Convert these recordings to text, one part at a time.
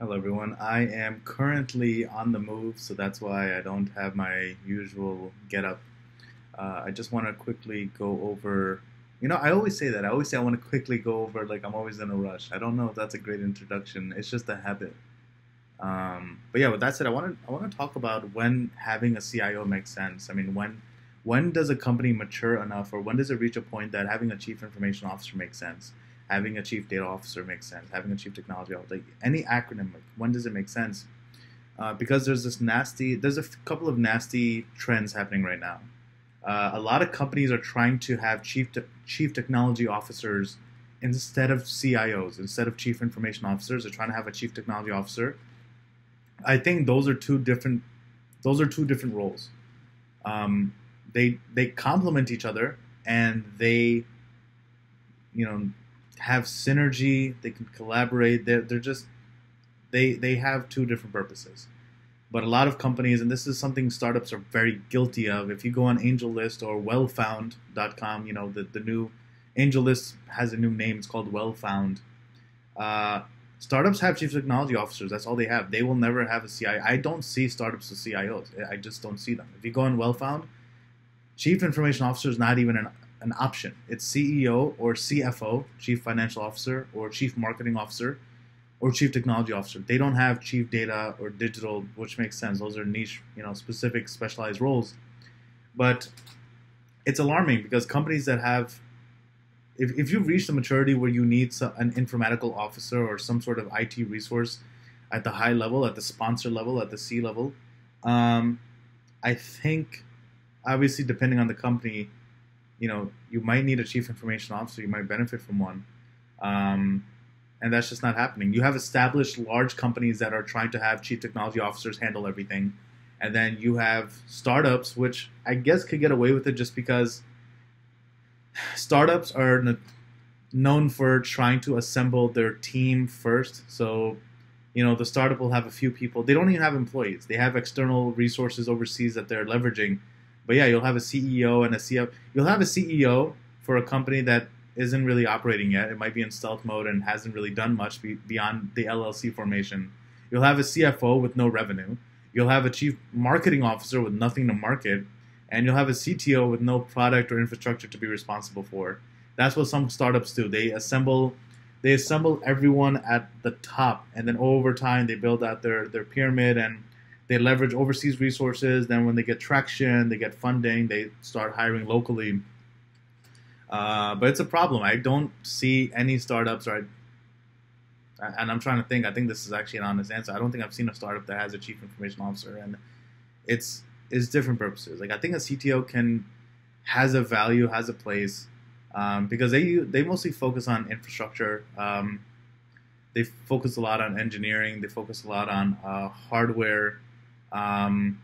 Hello, everyone. I am currently on the move, so that's why I don't have my usual get up. Uh, I just want to quickly go over. You know, I always say that. I always say I want to quickly go over, like, I'm always in a rush. I don't know if that's a great introduction. It's just a habit. Um, but yeah, with that said, I want to I want to talk about when having a CIO makes sense. I mean, when when does a company mature enough, or when does it reach a point that having a chief information officer makes sense? Having a chief data officer makes sense. Having a chief technology officer, like any acronym, like when does it make sense? Uh, because there's this nasty, there's a f- couple of nasty trends happening right now. Uh, a lot of companies are trying to have chief te- chief technology officers instead of CIOs, instead of chief information officers. They're trying to have a chief technology officer. I think those are two different. Those are two different roles. Um, they they complement each other, and they, you know, have synergy. They can collaborate. They're they're just they they have two different purposes. But a lot of companies, and this is something startups are very guilty of. If you go on AngelList or WellFound.com, you know the the new AngelList has a new name. It's called WellFound. Uh, startups have chief technology officers. That's all they have. They will never have a CIO. I don't see startups as CIOs. I just don't see them. If you go on WellFound, chief information officer is not even an an option. It's CEO or CFO, Chief Financial Officer, or Chief Marketing Officer, or Chief Technology Officer. They don't have Chief Data or Digital, which makes sense. Those are niche, you know, specific, specialized roles. But it's alarming because companies that have, if, if you've reached the maturity where you need an informatical officer or some sort of IT resource at the high level, at the sponsor level, at the C level, um, I think, obviously, depending on the company, you know, you might need a chief information officer. You might benefit from one. Um, and that's just not happening. You have established large companies that are trying to have chief technology officers handle everything. And then you have startups, which I guess could get away with it just because startups are known for trying to assemble their team first. So, you know, the startup will have a few people. They don't even have employees, they have external resources overseas that they're leveraging but yeah, you'll have a CEO and a CFO. You'll have a CEO for a company that isn't really operating yet. It might be in stealth mode and hasn't really done much beyond the LLC formation. You'll have a CFO with no revenue. You'll have a chief marketing officer with nothing to market, and you'll have a CTO with no product or infrastructure to be responsible for. That's what some startups do. They assemble they assemble everyone at the top, and then over time they build out their their pyramid and they leverage overseas resources. Then when they get traction, they get funding, they start hiring locally. Uh, but it's a problem. I don't see any startups, right? And I'm trying to think. I think this is actually an honest answer. I don't think I've seen a startup that has a chief information officer, and it's it's different purposes. Like I think a CTO can has a value, has a place, um, because they they mostly focus on infrastructure. Um, they focus a lot on engineering. They focus a lot on uh, hardware um,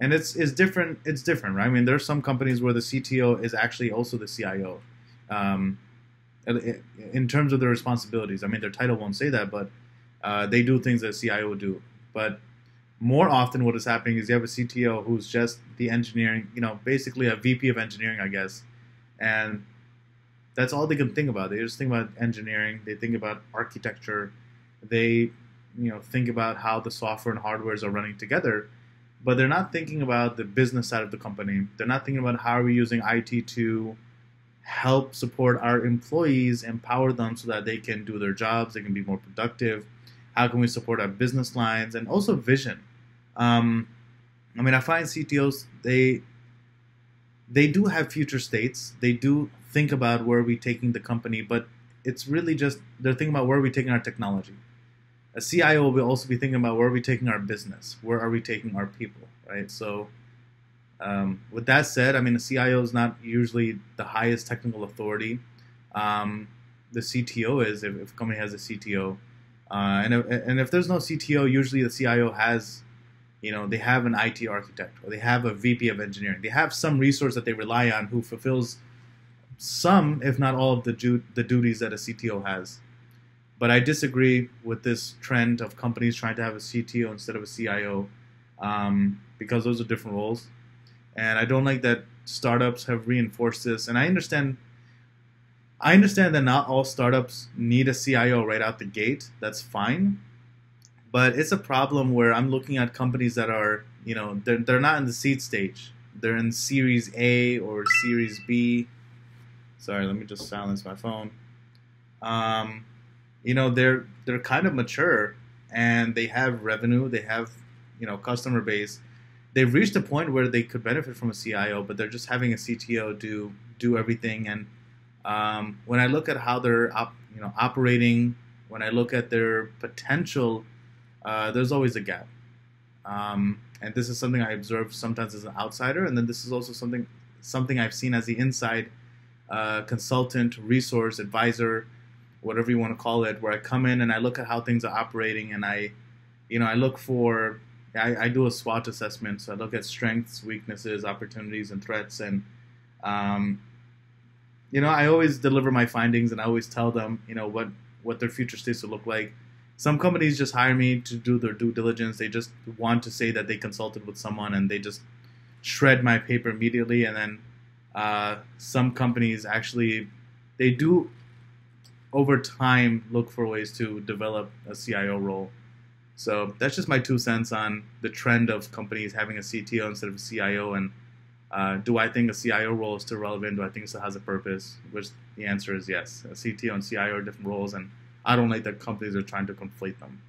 and it's it's different. It's different, right? I mean, there are some companies where the CTO is actually also the CIO. Um, in terms of their responsibilities, I mean, their title won't say that, but uh, they do things that CIO do. But more often, what is happening is you have a CTO who's just the engineering, you know, basically a VP of engineering, I guess, and that's all they can think about. They just think about engineering. They think about architecture. They you know think about how the software and hardwares are running together but they're not thinking about the business side of the company. They're not thinking about how are we using it to help support our employees empower them so that they can do their jobs they can be more productive. How can we support our business lines? And also vision. Um, i mean i find ctos they they do have future states. They do think about where are we taking the company but it's really just they're thinking about where are we taking our technology a CIO will also be thinking about where are we taking our business, where are we taking our people, right? So, um, with that said, I mean, the CIO is not usually the highest technical authority. Um, the CTO is if, if, a company has a CTO, uh, and if, and if there's no CTO, usually the CIO has, you know, they have an IT architect or they have a VP of engineering. They have some resource that they rely on who fulfills some, if not all, of the ju- the duties that a CTO has. But I disagree with this trend of companies trying to have a CTO instead of a CIO um, because those are different roles. And I don't like that startups have reinforced this. And I understand. I understand that not all startups need a CIO right out the gate. That's fine. But it's a problem where I'm looking at companies that are, you know, they're, they're not in the seed stage. They're in Series A or Series B. Sorry, let me just silence my phone. Um, you know, they're they're kind of mature and they have revenue, they have, you know, customer base. They've reached a point where they could benefit from a CIO, but they're just having a CTO do do everything. And um, when I look at how they're op, you know operating, when I look at their potential, uh, there's always a gap. Um, and this is something I observe sometimes as an outsider, and then this is also something something I've seen as the inside uh, consultant, resource, advisor, whatever you want to call it, where I come in and I look at how things are operating, and I, you know, I look for, I, I do a SWOT assessment, so I look at strengths, weaknesses, opportunities, and threats, and um, you know, I always deliver my findings, and I always tell them, you know, what what their future states will look like some companies just hire me to do their due diligence. They just want to say that they consulted with someone and they just shred my paper immediately. And then uh, some companies actually they do over time look for ways to develop a CIO role. So that's just my two cents on the trend of companies having a CTO instead of a CIO. And uh, do I think a CIO role is still relevant? Do I think it still has a purpose? Which the answer is yes. A CTO and CIO are different roles, and I don't like that companies are trying to conflate them.